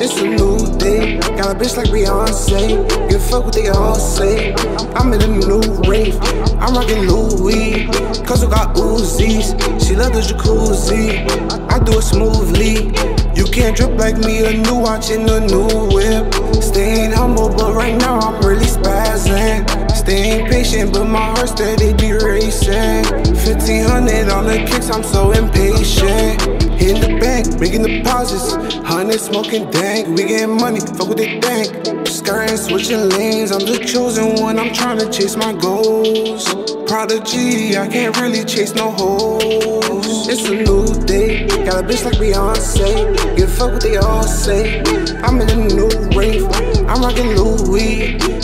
It's a new day. Got a bitch like Beyonce. Give a fuck what they all say. I'm in a new rave. I'm rocking Louis. Cause I got Uzis. She love the jacuzzi. I do it smoothly. You can't drip like me. A new watch and a new whip. Staying humble, but right now I'm really spazzing. Staying patient, but my heart steady be racing. 1500 on the kicks, I'm so impatient. Hitting the bank, making deposits. Honey smoking dank, we getting money, fuck what they think. Skirting, switching lanes, I'm the chosen one, I'm trying to chase my goals. Prodigy, I can't really chase no hoes. It's a new day, got a bitch like Beyonce. Give a fuck what they all say. I'm in a new rave, I'm rocking Louis.